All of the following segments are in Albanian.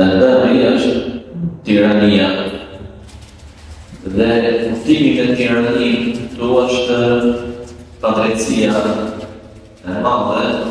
Dëmi është tirania dhe kuptimi i tiranisë është padrejtësia e madhe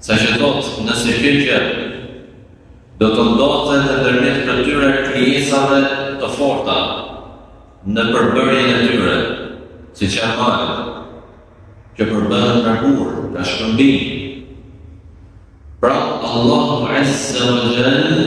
Saqë thotë, nëse kjo gjë do të ndodhte ndërmjet këtyre krijesave të forta në përbërjen e tyre, siç janë malet, që përbëhen nga gur, nga shkëmbi. Pra, Allahu Azza wa Jalla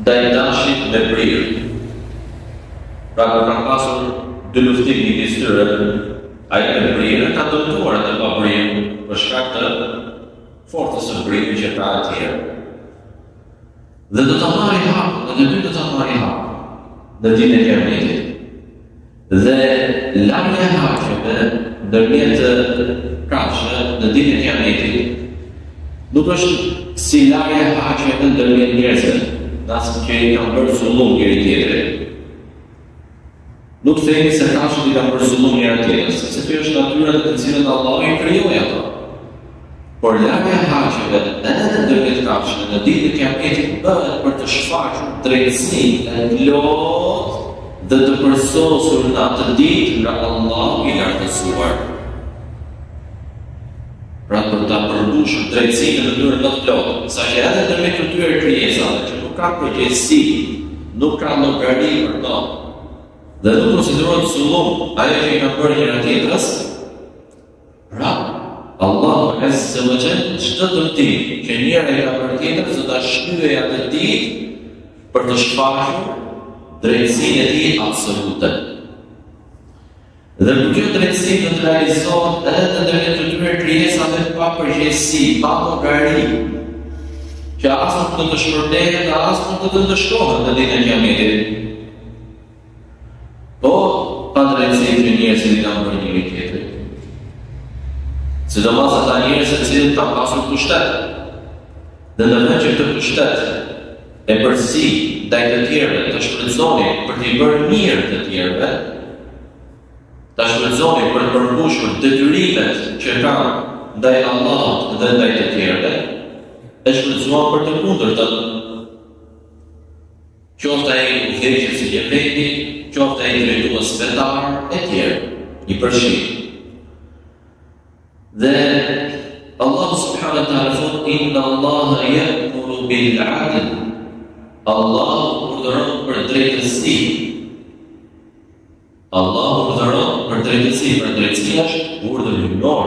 Ndaj dashit me brirë. Pra kur kanë pasur dyluftim midis tyre, ai me brirë e ka dëmtuar atë pa brirë për shkak të forcës së bririt që ka atje. Dhe do ta marrë hakun, dhe dy do ta marrë hakun në ditën e Kiametit. Dhe larja e haqeve ndërmjet kafshëve në ditën e Kiametit nuk është si larja e haqeve ndërmjet njerëzve, në rast që i kanë bërë zullum njëri-tjetrit. Nuk themi se kafshët i kanë bërë zullum njëra-tjetrës, sepse kjo është natyra me të cilën Allah i krijoi ato. Por larja e haqeve, edhe ndërmjet kafshëve, në ditë të Kiametit bëhet për të shfaqur drejtësinë e plotë dhe të përsosur në atë ditë nga Allahu i Lartësuar. Pra për ta përmbushur drejtësinë në mënyrë më të plotë, saqë edhe në mes këtyre krijesave që nuk kanë përgjegjësi, nuk kanë llogari për to, dhe nuk konsiderohet zullum ajo që i ka bërë njëra tjetrës, Pra, Allahu Azza wa Jall çdo dëmtim, që njëra i ka bërë tjetrës, do ta shlyejë atë ditë për të shfaqur drejtësinë e tij absolute. Dhe kjo drejtësi do të realizohet edhe ndërmjet këtyre krijesave pa përgjegjësi, pa llogari, që as nuk do të shpërblehen, as nuk do të ndëshkohen në ditën e kiametit. Po padrejtësitë që njerëzit i kanë bërë njëri-tjetrit. Sidomos ata njerëz të cilët kanë pasur pushtet. Dhe në vend që këtë pushtet, epërsi ndaj të tjerëve ta shfrytëzonin për t'i bërë mirë të tjerëve, ta shfrytëzonin për të përmbushur detyrimet që kanë ndaj Allahut dhe ndaj të tjerëve, e shfrytëzuan për të kundërtën qoftë ai udhëheqës i shtetit, qoftë ai drejtues fetar e tjerë, i përfshin. Dhe Allahu subhanahu wa taala thotë inna Allah ya'muru bil 'adl. Allahu urdhëron për drejtësi. Allahu urdhëron për drejtësi, pra drejtësia është urdhër hyjnor.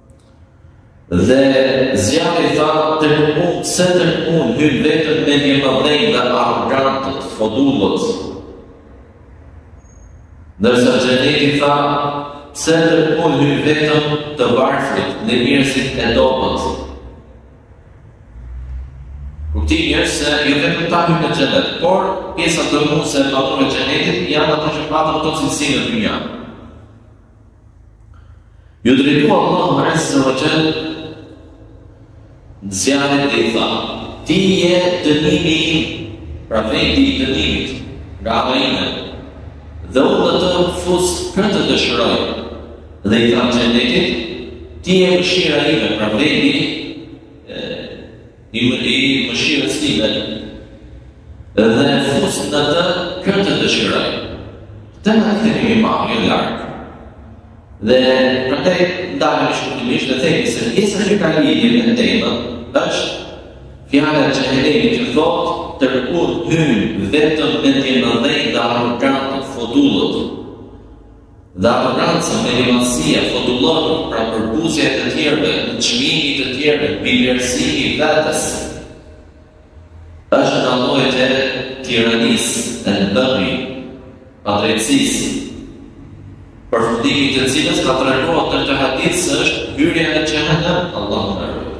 Dhe zjarri tha te unë, se tek unë, hyjnë vetëm mendjemëdhenjtë dhe arrogantët, fodullët. Ndërsa xheneti tha, se tek unë, hyjnë vetëm të varfrit, dhe njerëzit e dobët. Kuptimi është se jo vetëm ata hyjnë në xhenet, por pjesa dërrmuese e banorëve të xhenetit, janë ato që patën këto cilësi në dynja. Iu drejtua Allahu Azza wa Jall zjarrit dhe i tha, ti je dënimi im, pra vendi i dënimit, nga ana ime, dhe unë aty e fus kë të dëshiroj, dhe i tha xhenetit, ti je mëshira ime, pra vendi i më i mëshirës time, dhe e fusë në të këtë të dëshiraj. Të në të një imamë, një lartë. Dhe në të ndalë në shumë të mishë, dhe të e njësë, njësë që ka një një në të imë, është fjallë që në të një që thotë, të rëkurë të një vetëm në të një mëdhej dhe arrogantët, fodullët, Dhe arroganca, mendjemadhësia, fodullëku, pra përbuzja e të tjerëve, nënçmimi i të tjerëve, mbivlerësimi i vetes, është nga llojet e tiranisë, al-baghi, padrejtësisë, përfundimi i të cilës na tregohet në këtë hadith se është hyrja në xhehenem, Allahu na ruaj.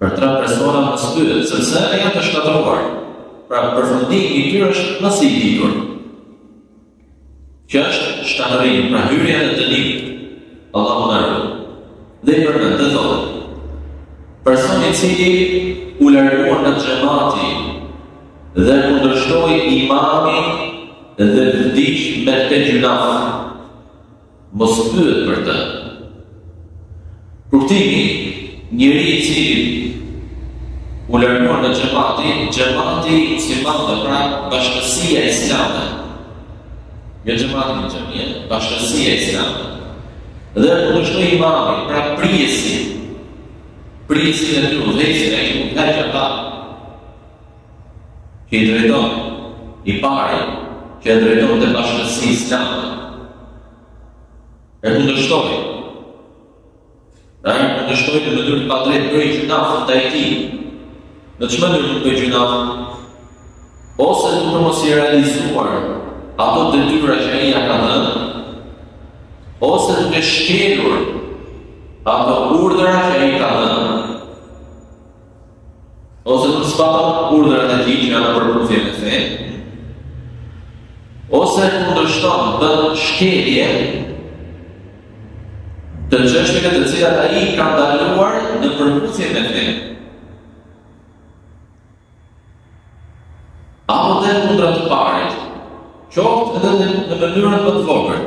Për tre persona mos pyet, sepse janë të shkatërruar. Pra përfundimi i tyre është më se i ditur. Që është shkatërrim, pra hyrja në dënim. Allahu na ruaj. Dhe i përmend e thotë, Personi i cili u largua nga xhamati dhe kundërshtoi imamin dhe vdiq me këtë gjynah. Mos pyet për të. Kuptimi, Njeriu i cili u largua nga xhamati, xhamati i myslimanëve pra bashkësia islame. Jo xhamati në xhami, bashkësia islame. Dhe kundërshtoi imamin, pra prijësin. Prijësi, udhëheqësi, ai mund të jetë që e drejton. I pari, që e drejton bashkësinë islame, e kundërshton. Pra e kundërshton në mënyrë të padrejtë bën gjynah ndaj tij. Në ç'mënyrë mund të bëjë gjynah? Ose duke mos i realizuar ato detyra që ai ia ka dhënë, ose duke shkelur ato urdhra që ai ka dhënë. ose nuk zbaton urdhrat e tij që janë në përputhje me fenë, ose kundërshton në shkelje të çështjeve të cilat ai ka ndaluar në përputhje me fenë. Apo del kundra të parit, qoftë edhe në mënyrën më të vogël,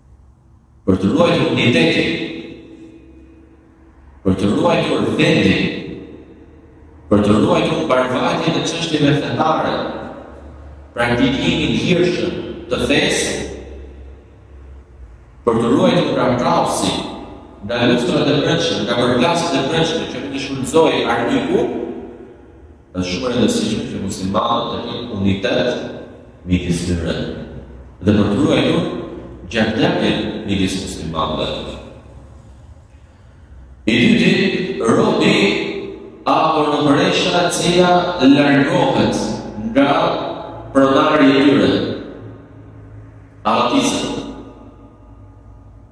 për të ruajtur uniteti, për të ruajtur vendi, për të ruajtur mbarëvajtja e çështjeve fetare, praktikimi i lirshëm i fesë, për të ruajtur nga kaosi, nga luftërat e brendshme, nga përplasjet e brendshme që mund t'i shfrytëzojë armiku, Është shumë e rëndësishme që muslimanët të kenë unitet midis tyre dhe për të ruajtur unitetin midis muslimanëve. I dyti, robi apo robëresha e cila largohet nga pronari i tyre. Arratiset.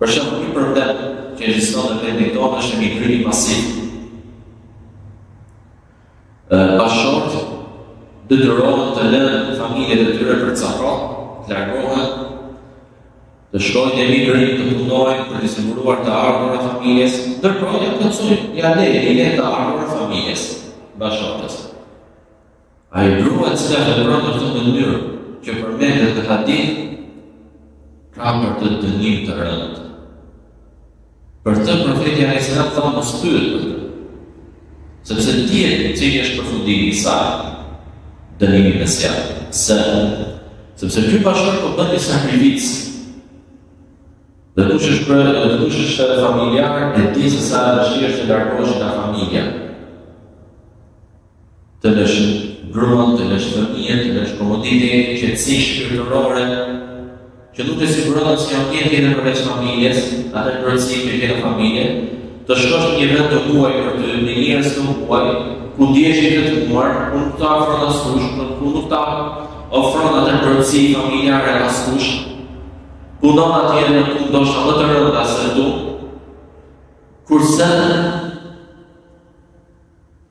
Për shembull, një problem që ekziston në vendin tonë është emigrimi masiv. Bashkëshortët detyrohen të lënë familjet e tyre për ca kohë, të largohen, të shkojnë në emigrim, të punojnë për të siguruar të ardhurat e familjes, ndërkohë ia dërgojnë, ia lënë të ardhurat e familjes, bashkëshortes. Ajo grua nëse vepron në këtë mënyrë që përmendet në hadith ka vërtet dënim të rëndë. Për të profeti alejhi selam tha mos pyet, sepse dihet cili është përfundimi i saj, dënimi i saj, se, sepse ky bashkëshort po bën një sakrificë, dhe kush është prind, dhe kush është familjar, e di se sa e vështirë është të largohesh nga familja. Të lësh gruan, të lësh fëmijët, të lësh komoditetin, qetësinë shpirtërore, që nuk ta siguron asnjë ambient tjetër përveç familjes, atë ngrohtësi që ke në familje, të shkosh në një vend të huaj për ty, me njerëz të huaj, ku ndihesh i vetmuar, ku nuk të afron askush, ku nuk ta ofron atë ngrohtësi familjare askush, punon atje në punë ndoshta më të rënda se këtu, kurse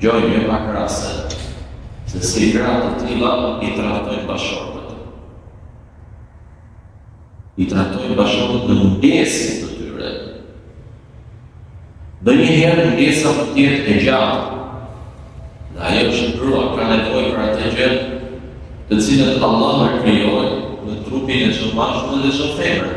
Dëgjojmë jo pak raste se si gra të tilla i tradhtojnë bashkëshortët. I tradhtojnë bashkëshortët në mungesë të tyre. Ndonjëherë mungesa mund të jetë e gjatë, dhe ajo që është grua ka nevojë për atë gjë, të cilat Allahu i krijon në trupin e çdo mashkulli dhe çdo femre.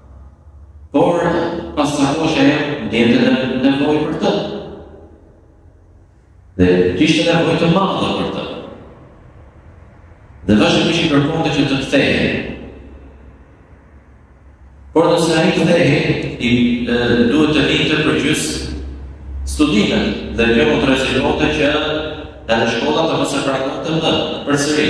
Por, pas sa kohësh ajo ndjente nevojë për të. Dhe kishte nevojë të madhe për të. Dhe vazhdimisht i kërkonte që të kthehej. Por nëse ai kthehej, i duhet të linte përgjysmë studimet dhe kjo mund të rezultonte që edhe shkolla të mos e pranonte më përsëri.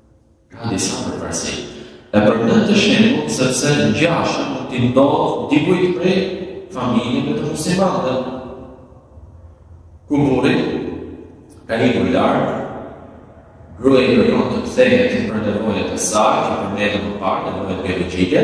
ka disa përparësi. E përmend këtë shembull sepse gjasa mund t'i ndodhë dikujt prej familjeve të muslimanëve. Kur burri ka ikur larg, gruaja i kërkon të kthehet për nevojët e saj, që përmendëm më parë, nevojët biologike,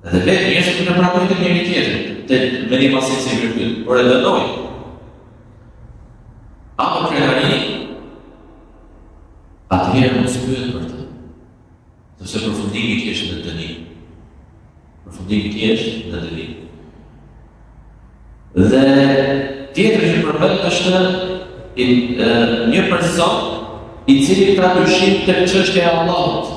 Dhe vetë një është të përpratoj të njëri tjetër, të me një pasit si vërkut, por e dënoj. Apo krenari, atë herë në së pyët për të, dhe se përfundimi të jeshtë në të një. Përfundimi të jeshtë në të një. Dhe tjetër që përpëtë është një person i cili ta të shimë të qështë e Allahot,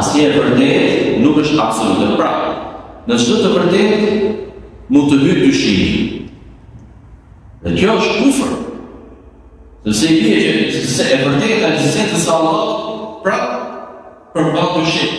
Asnjë e vërtetë nuk është absolute. Pra, në çdo të vërtetë mund të hyjë dyshimi. Dhe kjo është kufër. Sepse i bie që dhe e vërteta e ekzistencës së Allahut, pra, përmban dyshim.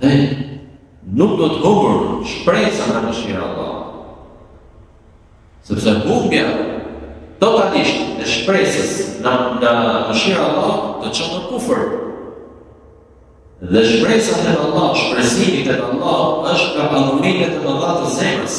Dhe nuk duhet humbur shpresa nga mëshira e Allahut. Sepse humbja totalisht e shpresës nga mëshira e Allahut të çon në kufër. Dhe shpresa tek Allahu, shpresimi tek Allahu është nga adhurimet e mëdha të zemrës.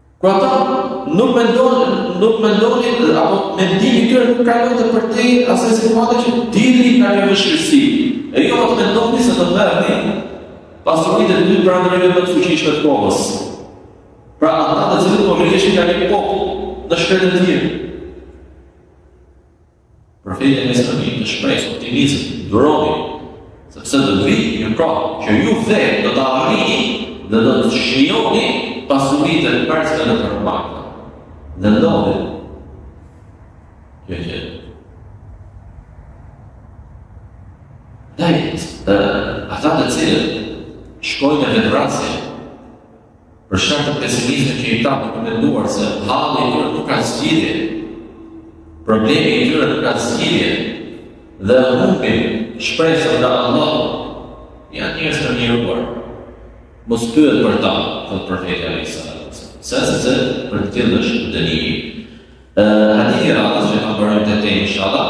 Kur ata nuk mendonin, nuk mendonin, apo mendimi i tyre nuk kalonte përtej asaj situate që të dilnin nga një vështirësi. E jo më të mendonin se do merrnin pasuritë e dy perandorive më të fuqishme të kohës. Pra ata të cilët po rrinin nga një popull në shkretëtirë. Profeti alejhi selam në shpresë, optimizëm, duroni, sepse do të vijë pra, që ju vetë do ta arrini dhe do të shijoni pasuritë e persëve në përmakta. Dhe ndodhi kjo. Dhe, ata të cilët shkojnë në vetëvrasje, Për shkak të pesimizmit që i kap, për të menduar se halli i tyre nuk ka zgjidhje, problemi i tyre nuk ka zgjidhje, dhe humbin shpresën nga Allahu, janë njerëz të mjeruar. Mos pyet për ta, thotë Profeti alejhi selam. Sepse për të tillë është dënimi. Hadithi i radhës që ka përën të te inshallah,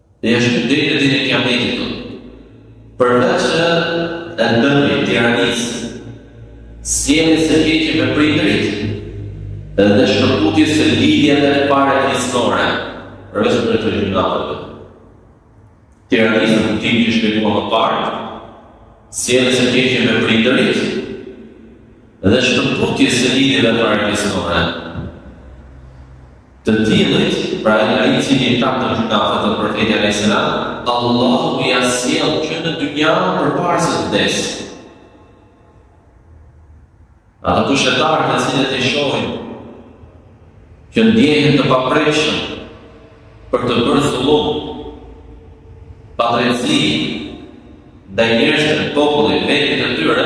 Dhe është të drejtë të një kiametit, përveç e nëmëri tiranisë, sjelljes së keqe me prindërit dhe shkëputjes së lidhjeve farefisnore, përveç në të një natëve. Tiranisë në kuptimin që shpjegua më parë, sjelljes së keqe me prindërit dhe shkëputjes së lidhjeve farefisnore, Të tillët, pra ai i cili i ka këto gjynahe thotë Profeti alejhi selam, Allahu ia sjell që në dynja përpara se të vdesë. Ata pushtetarë të cilët e shohin që ndjehen të paprekshëm për të bërë zullum, padrejtësi, dhe njështë popullit, vendit të tyre,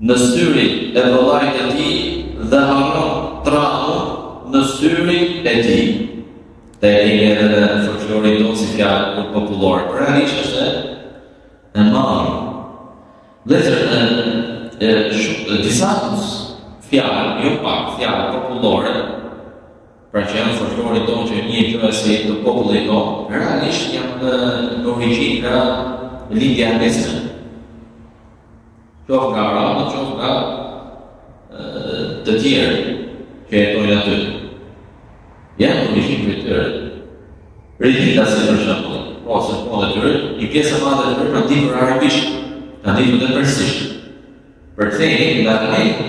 në syrin e vëllait të tij dhe harron traun në syrin e tij. Dhe e kemi edhe në folklorin tonë si fjalë popullore, por realisht është e marrë. Domethënë e, shumë, e, disa fjalë, jo pak fjalë popullore, pra që janë në folklorin tonë që njihen si te populli jonë, realisht janë në, në origjinë nga lindja e mesme. Qoftë nga arabët, qoftë nga të tjerë që jetojnë aty. Janë në origjinë prej tyre. Rilindësit për shembull, po se po dhe tyre, një pjesë e madhe kanë ditur arabisht, kanë ditur edhe persisht. Përkthejnë, nga të nejtë,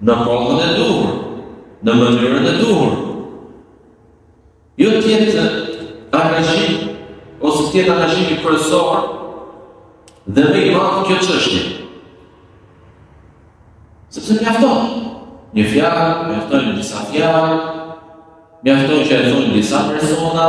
në kohën e duhur, në mënyrën e duhur. Jo të jetë angazhim ose të jetë angazhimi kryesor dhe më i madh kjo çështje. Sepse mjafton një fjalë, mjaftojnë disa fjalë, mjafton që e zënë disa persona,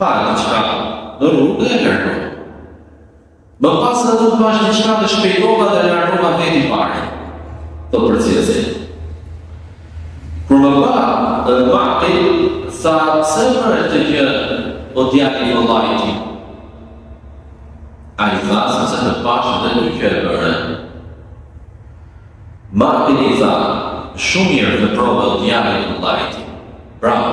Pa diçka në rrugë dhe e largoi. Më pas në rrugë pash diçka dhe shpejtova dhe largova vetë i pari. Thotë përcjellësi. Kur më pa Makili, tha pse e bëre këtë gjë o djali i vëllait. Ai tha sepse të pashë ty që e bëre. Makili tha, shumë mirë veprove o djali i vëllait. Bravo.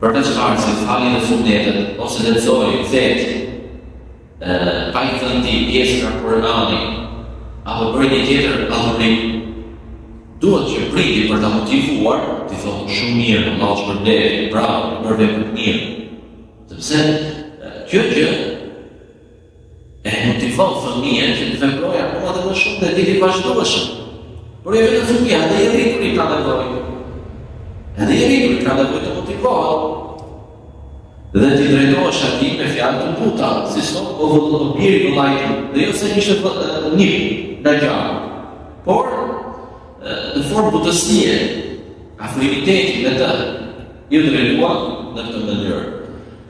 Përveç farzit fali dhe sunetet, ose lexoi, vetë, pa i thënë ti pjesë nga Kurani, apo bëri një tjetër adhurim, duhet që prindi për ta motivuar, t'i thotë shumë mirë, Allahu të shpërbleftë, bravo, për vepër të mirë. Sepse, kjo gjë, E motivon fëmijën që të veprojë akoma dhe më shumë dhe të jetë i vazhdueshëm. Por jo vetëm fëmija, edhe i rrituri ka nevojë. Edhe i rrituri ka nevojë të motivohet dhe t'i drejtohesh atij me fjalë të buta, siç thotë, o biri i vëllait, dhe jo se ishte nip nga gjaku, por në formë butësie, afrimiteti me të, iu drejtua në këtë mënyrë.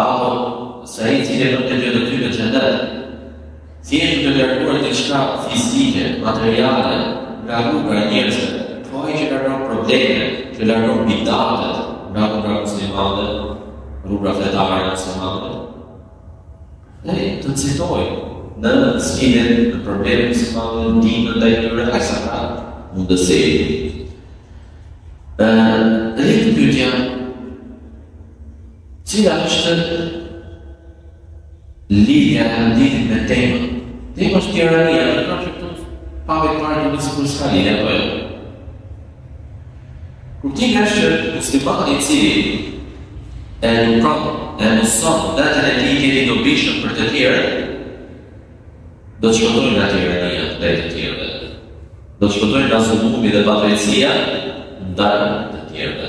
Apo, se ai ti e bëtë kjo të ty në gjendet, si e të kërkuar të qka fizike, materiale, nga rruga e njerëzve, po e që kërkuar probleme, që lërën bidatet nga rruga muslimane, rruga fetare muslimane. Dhe të citoj, në sfidin në probleme muslimane, në dinë dhe i kërë, a sa pra, mundësi. Dhe të pytja, Cila është lidhja e hadithit me temën? Tema është tirania, dhe pra që këtu në pamje të parë në mësë sikur s'ka lidhje, apo jo. Kuptimi është muslimani i cili e edukon, e mëson veten e tij të jetë i dobishëm për të tjerët, do të shpëtojë nga tirania ndaj të tjerëve. Do të shpëtojë nga zullumi dhe padrejtësia, ndaj të tjerëve.